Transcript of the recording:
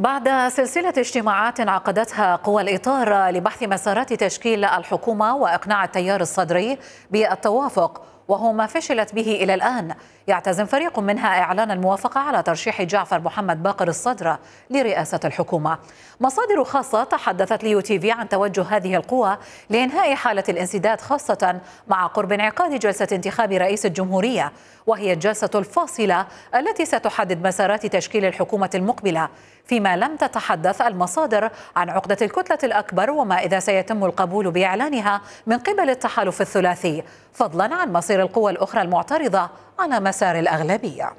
بعد سلسلة اجتماعات عقدتها قوى الإطار لبحث مسارات تشكيل الحكومة وإقناع التيار الصدري بالتوافق وهو ما فشلت به إلى الآن. يعتزم فريق منها إعلان الموافقة على ترشيح جعفر محمد باقر الصدر لرئاسة الحكومة. مصادر خاصة تحدثت ليو تي في عن توجه هذه القوى لإنهاء حالة الانسداد خاصة مع قرب انعقاد جلسة انتخاب رئيس الجمهورية وهي الجلسة الفاصلة التي ستحدد مسارات تشكيل الحكومة المقبلة. فيما لم تتحدث المصادر عن عقدة الكتلة الأكبر وما إذا سيتم القبول بإعلانها من قبل التحالف الثلاثي. فضلا عن مصير القوى الأخرى المعترضة على مسار الأغلبية.